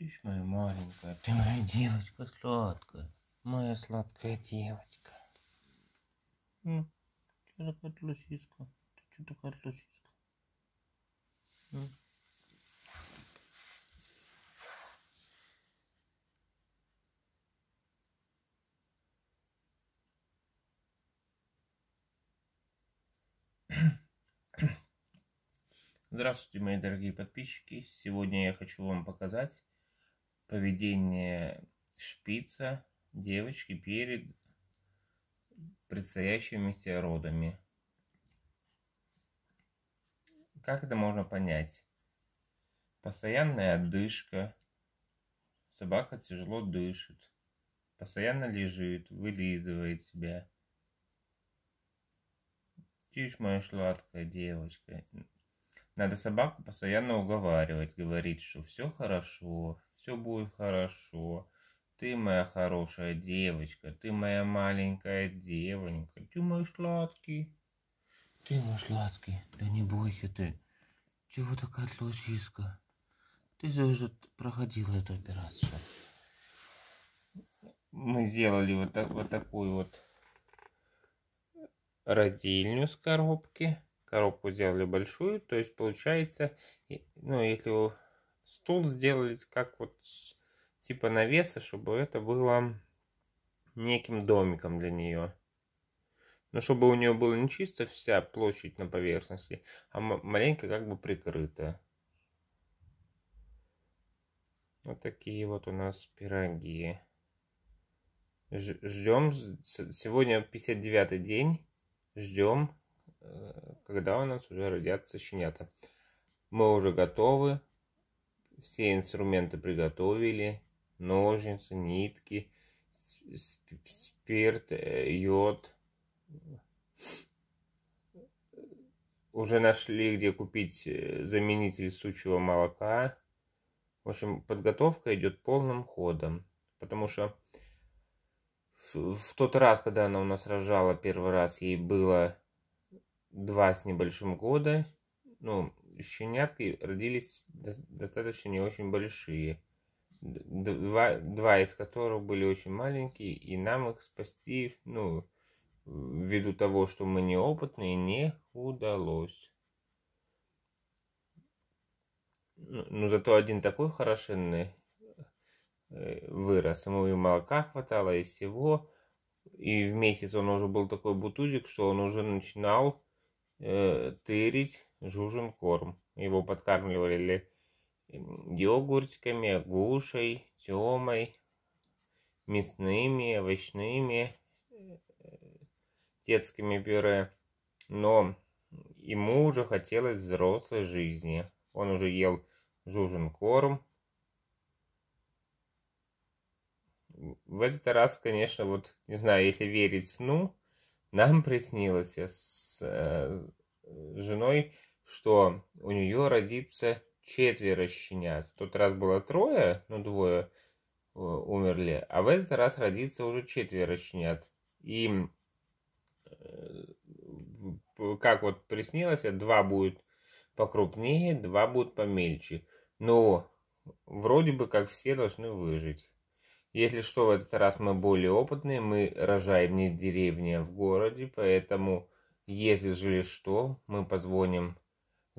Ты моя маленькая, ты моя девочка сладкая. Моя сладкая девочка. М, Что такая лосиска? Ты что такая лосиска? М? Здравствуйте, мои дорогие подписчики. Сегодня я хочу вам показать поведение шпица девочки перед предстоящими себе родами. Как это можно понять? Постоянная отдышка, собака тяжело дышит, постоянно лежит, вылизывает себя. Тише, моя сладкая девочка. Надо собаку постоянно уговаривать, говорить, что все хорошо, все будет хорошо. Ты моя хорошая девочка, ты моя маленькая девонька, ты мой сладкий. Ты мой сладкий, да не бойся ты. Чего такая лосиска? Ты же уже проходила эту операцию. Мы сделали вот, так, вот такую вот родильню с коробки коробку сделали большую, то есть получается, ну, если стул сделали как вот типа навеса, чтобы это было неким домиком для нее. Но чтобы у нее была не чисто вся площадь на поверхности, а маленько как бы прикрыта. Вот такие вот у нас пироги. Ждем. Сегодня 59 день. Ждем Э, когда у нас уже родятся щенята. Мы уже готовы, все инструменты приготовили, ножницы, нитки, спирт, э, йод. Уже нашли, где купить э, заменитель сучьего молока. В общем, подготовка идет полным ходом. Потому что в, в тот раз, когда она у нас рожала первый раз, ей было два с небольшим года. Ну, щенятки родились достаточно не очень большие. Два, два из которых были очень маленькие, и нам их спасти, ну, ввиду того, что мы неопытные, не удалось. Но ну, зато один такой хорошенный э, вырос. Ему и молока хватало, и всего. И в месяц он уже был такой бутузик, что он уже начинал э, тырить жужин корм. Его подкармливали йогуртиками, гушей, темой, мясными, овощными, э, детскими пюре. Но ему уже хотелось взрослой жизни. Он уже ел жужин корм. В этот раз, конечно, вот, не знаю, если верить сну, нам приснилось с э, женой, что у нее родится четверо щенят. В тот раз было трое, ну двое э, умерли, а в этот раз родится уже четверо щенят. И э, как вот приснилось, два будут покрупнее, два будут помельче. Но вроде бы как все должны выжить. Если что, в этот раз мы более опытные, мы рожаем не в деревне, а в городе, поэтому, если же что, мы позвоним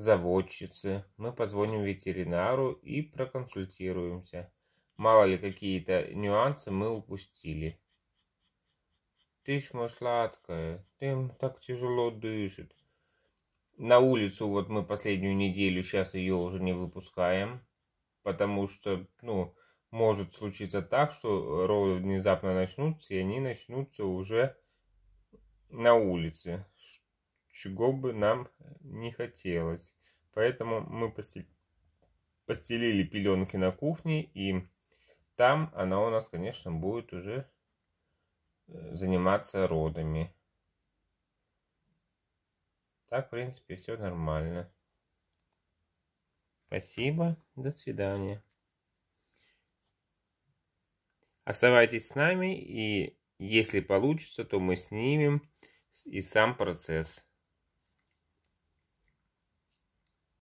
заводчице, мы позвоним ветеринару и проконсультируемся. Мало ли какие-то нюансы мы упустили. Ты ж моя сладкая, ты так тяжело дышит. На улицу вот мы последнюю неделю сейчас ее уже не выпускаем, потому что, ну, может случиться так, что роды внезапно начнутся, и они начнутся уже на улице, чего бы нам не хотелось. Поэтому мы постелили пеленки на кухне, и там она у нас, конечно, будет уже э, заниматься родами. Так, в принципе, все нормально. Спасибо, до свидания. Оставайтесь с нами, и если получится, то мы снимем и сам процесс.